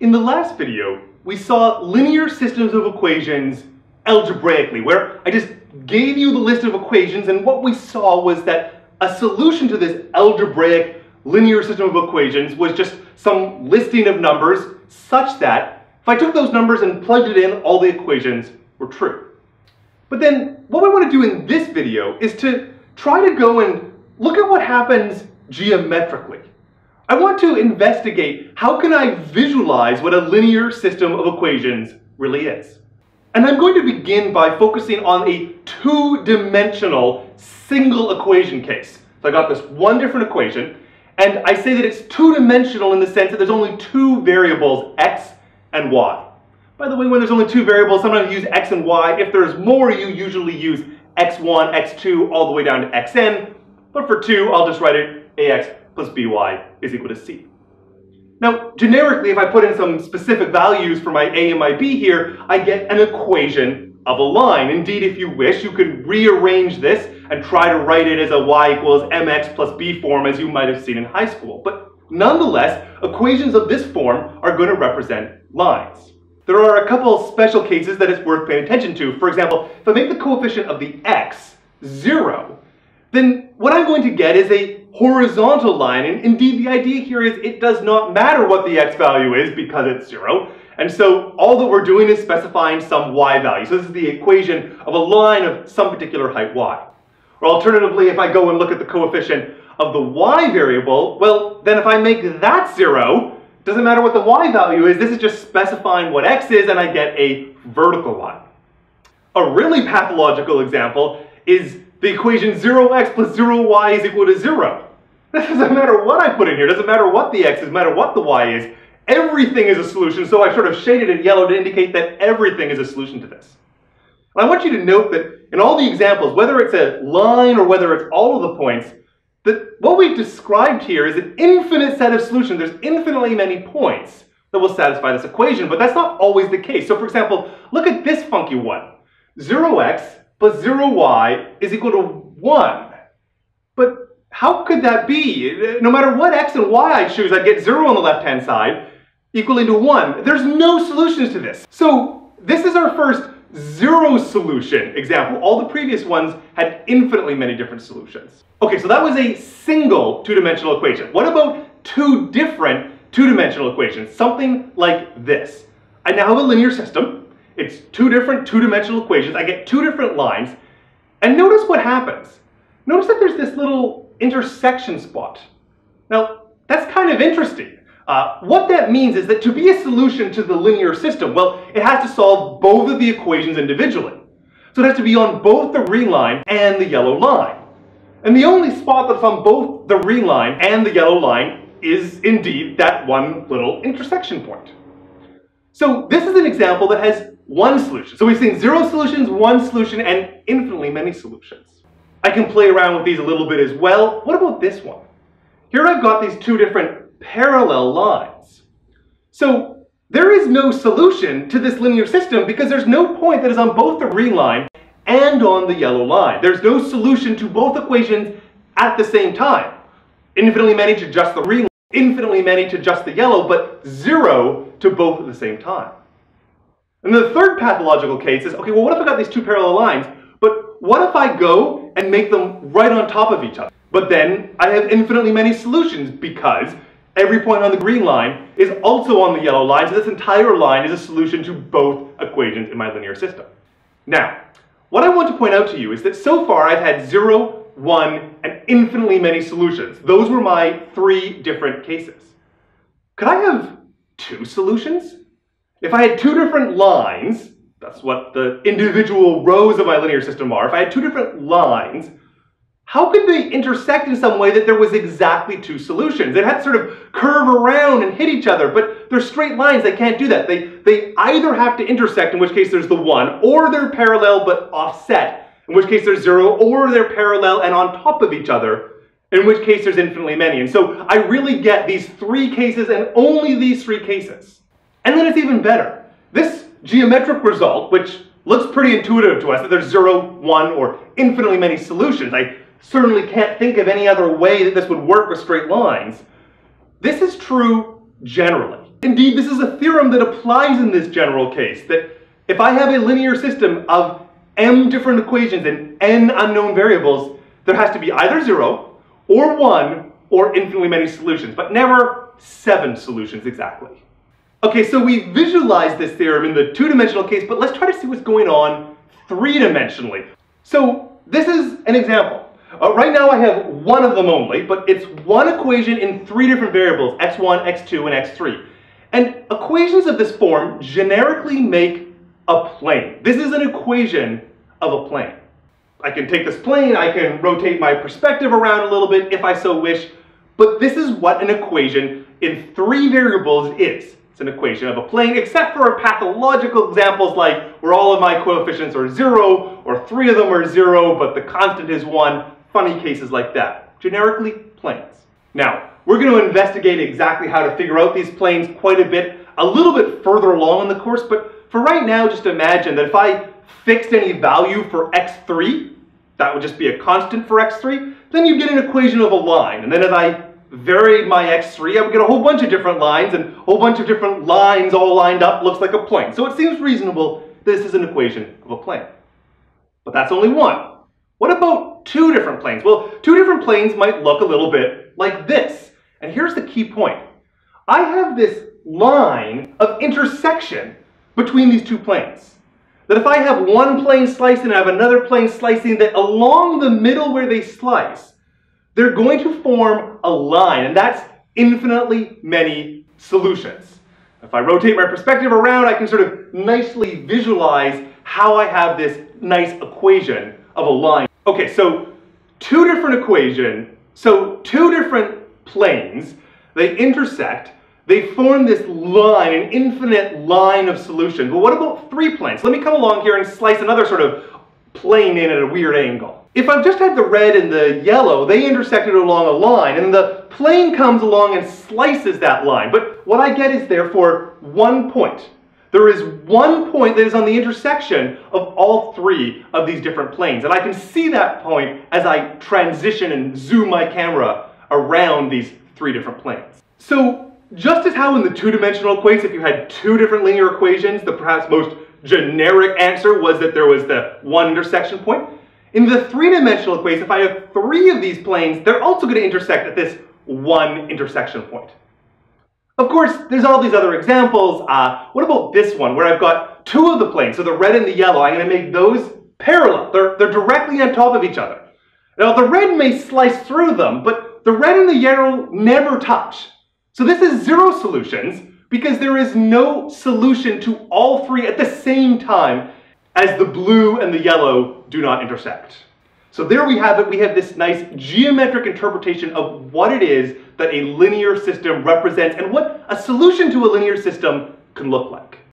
In the last video, we saw linear systems of equations algebraically, where I just gave you the list of equations, and what we saw was that a solution to this algebraic linear system of equations was just some listing of numbers such that if I took those numbers and plugged it in, all the equations were true. But then what we want to do in this video is to try to go and look at what happens geometrically. I want to investigate how can I visualize what a linear system of equations really is. And I'm going to begin by focusing on a two-dimensional single equation case. So I got this one different equation, and I say that it's two-dimensional in the sense that there's only two variables, x and y. By the way, when there's only two variables, sometimes you use x and y. If there's more, you usually use x1, x2, all the way down to xn. But for two, I'll just write it ax plus by is equal to c. Now, generically, if I put in some specific values for my a and my b here, I get an equation of a line. Indeed, if you wish, you could rearrange this and try to write it as a y equals mx plus b form as you might have seen in high school. But nonetheless, equations of this form are going to represent lines. There are a couple special cases that it's worth paying attention to. For example, if I make the coefficient of the x 0, then what I'm going to get is a horizontal line. And indeed, the idea here is it does not matter what the x value is because it's 0. And so all that we're doing is specifying some y value. So this is the equation of a line of some particular height y. Or alternatively, if I go and look at the coefficient of the y variable, well, then if I make that 0, doesn't matter what the y value is, this is just specifying what x is and I get a vertical line. A really pathological example is the equation 0x plus 0y is equal to 0. It doesn't matter what I put in here, doesn't matter what the x is, matter what the y is, everything is a solution, so I sort of shaded it yellow to indicate that everything is a solution to this. And I want you to note that in all the examples, whether it's a line or whether it's all of the points, that what we've described here is an infinite set of solutions. There's infinitely many points that will satisfy this equation, but that's not always the case. So for example, look at this funky one. 0x plus 0y is equal to 1. But how could that be? No matter what x and y I choose, I'd get 0 on the left-hand side, equaling to 1. There's no solutions to this. So this is our first zero solution example. All the previous ones had infinitely many different solutions. Okay, so that was a single two-dimensional equation. What about two different two-dimensional equations? Something like this. I now have a linear system. It's two different two-dimensional equations. I get two different lines. And notice what happens. Notice that there's this little intersection spot. Now, that's kind of interesting. Uh, what that means is that to be a solution to the linear system, well, it has to solve both of the equations individually. So it has to be on both the green line and the yellow line. And the only spot that's on both the green line and the yellow line is indeed that one little intersection point. So this is an example that has one solution. So we've seen zero solutions, one solution, and infinitely many solutions. I can play around with these a little bit as well. What about this one? Here I've got these two different parallel lines. So there is no solution to this linear system because there's no point that is on both the green line and on the yellow line. There's no solution to both equations at the same time. Infinitely many to just the green, infinitely many to just the yellow, but zero to both at the same time. And the third pathological case is, okay, well, what if I got these two parallel lines, but what if I go and make them right on top of each other? But then I have infinitely many solutions because Every point on the green line is also on the yellow line, so this entire line is a solution to both equations in my linear system. Now, what I want to point out to you is that so far I've had 0, 1, and infinitely many solutions. Those were my three different cases. Could I have two solutions? If I had two different lines, that's what the individual rows of my linear system are, if I had two different lines, how could they intersect in some way that there was exactly two solutions? It had to sort of curve around and hit each other, but they're straight lines, they can't do that. They, they either have to intersect, in which case there's the one, or they're parallel but offset, in which case there's zero, or they're parallel and on top of each other, in which case there's infinitely many. And so I really get these three cases and only these three cases. And then it's even better. This geometric result, which looks pretty intuitive to us, that there's zero, one, or infinitely many solutions. I certainly can't think of any other way that this would work with straight lines. This is true generally. Indeed, this is a theorem that applies in this general case, that if I have a linear system of m different equations and n unknown variables, there has to be either 0 or 1 or infinitely many solutions, but never 7 solutions exactly. Okay, so we visualized this theorem in the two-dimensional case, but let's try to see what's going on three-dimensionally. So this is an example. Uh, right now I have one of them only, but it's one equation in three different variables, x1, x2, and x3. And equations of this form generically make a plane. This is an equation of a plane. I can take this plane, I can rotate my perspective around a little bit if I so wish, but this is what an equation in three variables is. It's an equation of a plane, except for pathological examples like where all of my coefficients are zero, or three of them are zero, but the constant is one, funny cases like that. Generically, planes. Now, we're going to investigate exactly how to figure out these planes quite a bit, a little bit further along in the course, but for right now, just imagine that if I fixed any value for x3, that would just be a constant for x3, then you get an equation of a line. And then as I varied my x3, I would get a whole bunch of different lines, and a whole bunch of different lines all lined up looks like a plane. So it seems reasonable this is an equation of a plane. But that's only one. What about two different planes? Well, two different planes might look a little bit like this. And here's the key point. I have this line of intersection between these two planes. That if I have one plane slicing and I have another plane slicing, that along the middle where they slice, they're going to form a line, and that's infinitely many solutions. If I rotate my perspective around, I can sort of nicely visualize how I have this nice equation of a line. Okay, so two different equation, so two different planes, they intersect, they form this line, an infinite line of solution. But what about three planes? Let me come along here and slice another sort of plane in at a weird angle. If I've just had the red and the yellow, they intersected along a line, and the plane comes along and slices that line. But what I get is therefore one point. There is one point that is on the intersection of all three of these different planes. And I can see that point as I transition and zoom my camera around these three different planes. So just as how in the two-dimensional equations, if you had two different linear equations, the perhaps most generic answer was that there was the one intersection point, in the three-dimensional equation, if I have three of these planes, they're also going to intersect at this one intersection point. Of course, there's all these other examples. Uh, what about this one, where I've got two of the planes, so the red and the yellow, I'm going to make those parallel. They're, they're directly on top of each other. Now, the red may slice through them, but the red and the yellow never touch. So this is zero solutions, because there is no solution to all three at the same time as the blue and the yellow do not intersect. So there we have it. We have this nice geometric interpretation of what it is that a linear system represents and what a solution to a linear system can look like.